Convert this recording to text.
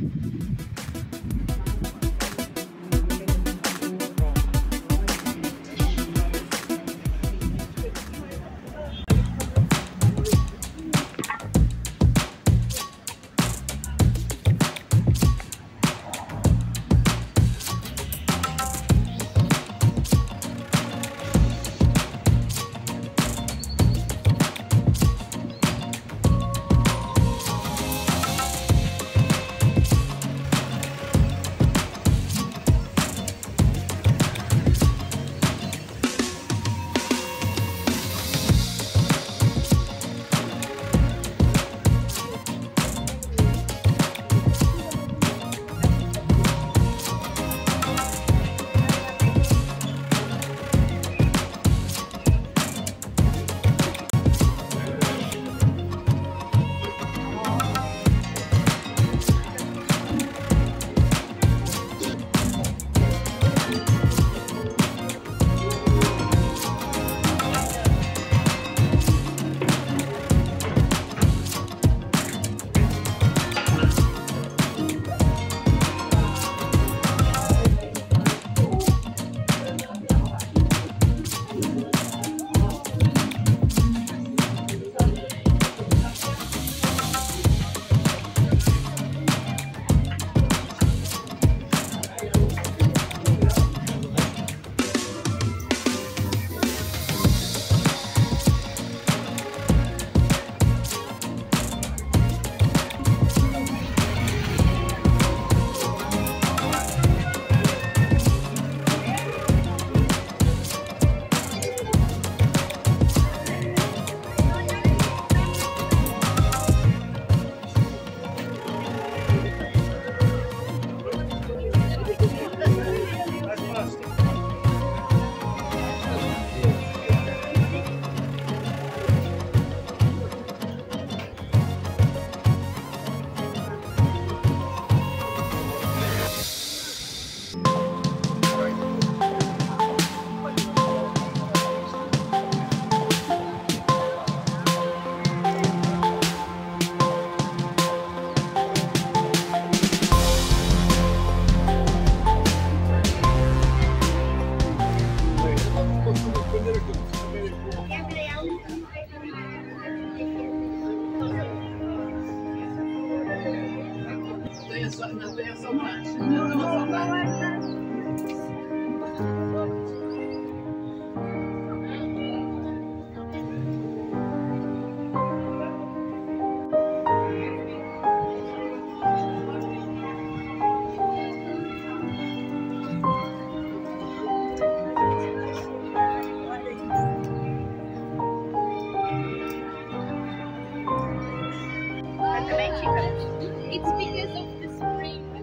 you There's something up there so much. It's because of the spring.